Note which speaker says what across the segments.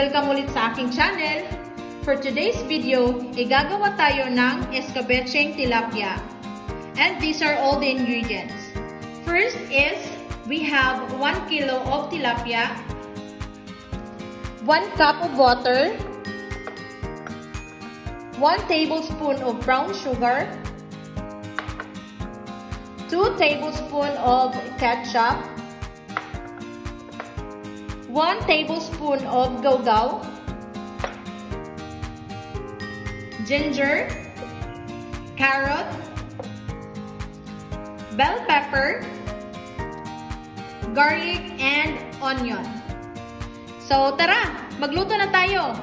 Speaker 1: Welcome ulit sa aking channel. For today's video, igagawa tayo ng escabecheng tilapia. And these are all the ingredients. First is, we have 1 kilo of tilapia, 1 cup of water, 1 tablespoon of brown sugar, 2 tablespoons of ketchup, 1 tablespoon of gawgaw, ginger, carrot, bell pepper, garlic, and onion. So, tara! Magluto na tayo!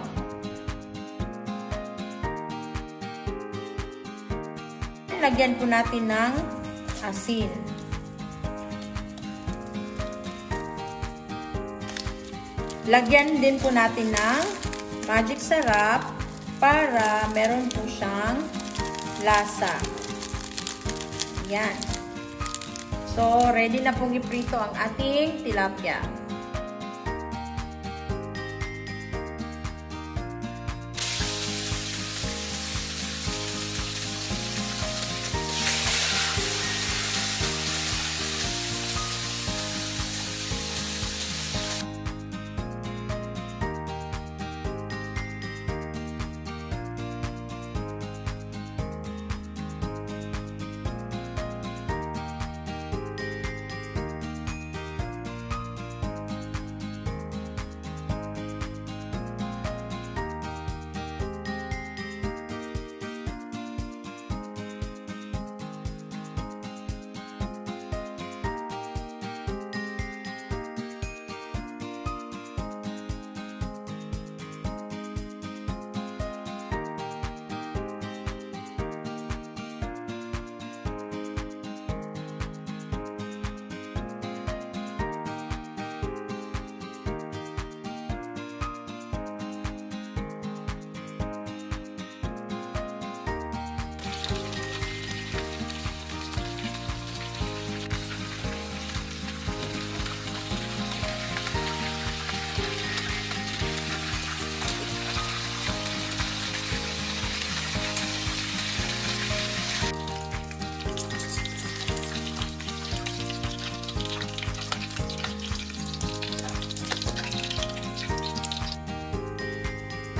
Speaker 2: Lagyan po natin ng asin. Lagyan din po natin ng magic sarap para meron po siyang lasa. Yan. So, ready na pong iprito ang ating tilapia.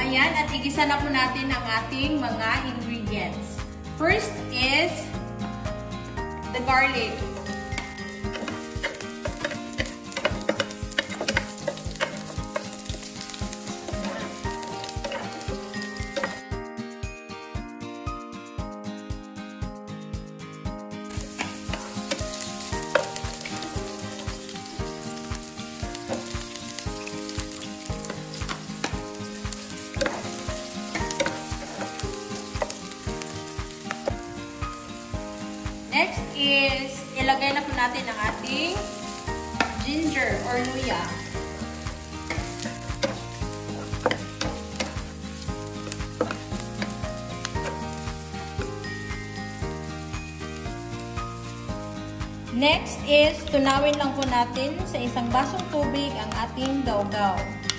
Speaker 1: Ayan, at igisa na po natin ang ating mga ingredients. First is the garlic. Ilagay na po natin ang ating ginger or luya.
Speaker 2: Next is, tunawin lang po natin sa isang basong tubig ang ating gawgaw.
Speaker 1: Ilagay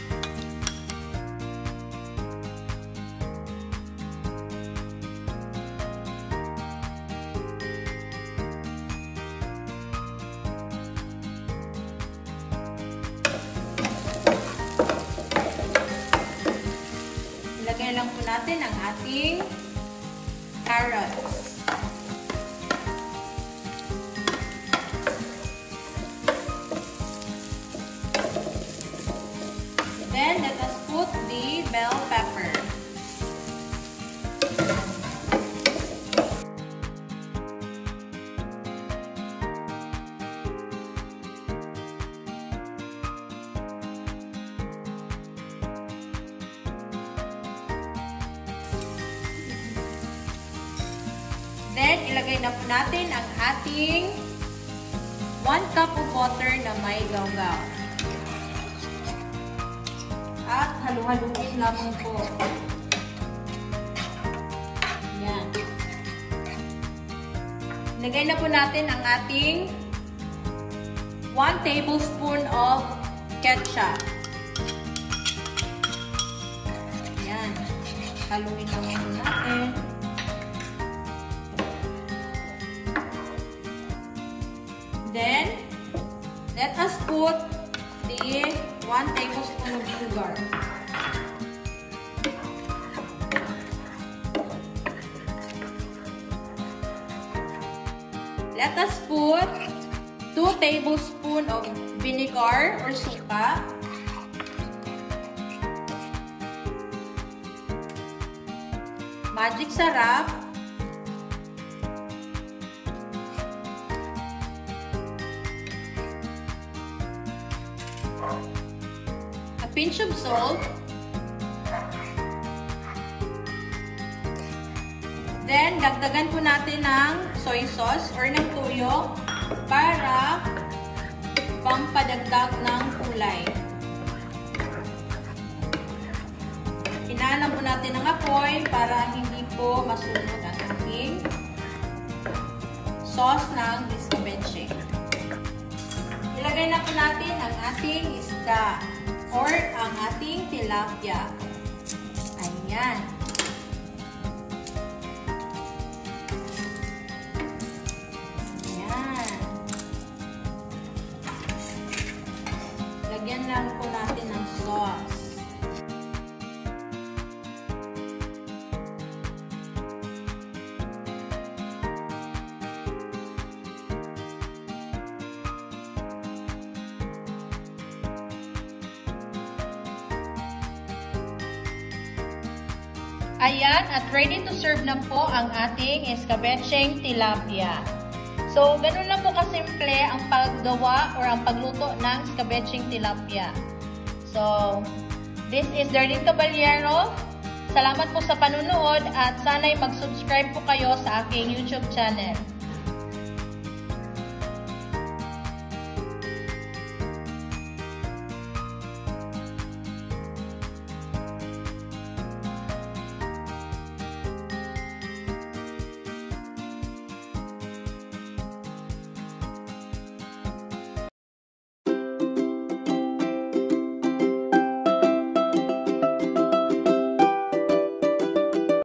Speaker 1: natin ang ating carrots. Then, let us Then, ilagay na po natin ang ating 1 cup of water na may gawgaw. At halu-haluin lamang po. Yan. Lagay na po natin ang ating 1 tablespoon of ketchup.
Speaker 2: Haluin lang muna natin. Then, let us put the 1 tablespoon of sugar. Let us put 2 tablespoons of vinegar or suka. Magic sarap. A pinch of salt. Then, dagdagan po natin ng soy sauce or ng tuyo para pampadagdag ng kulay. Hinaanan po natin ng apoy para hindi po masunog ang ating sauce ng escabeche. Ilagay na po natin ang ating isda or ang ating tilapia. Ayan.
Speaker 1: Ayan, at ready to serve na po ang ating escabecheng tilapia. So, ganun lang po kasimple ang paggawa or ang pagluto ng escabecheng tilapia. So, this is Darlene Caballero. Salamat po sa panunood at sana'y mag-subscribe po kayo sa aking YouTube channel.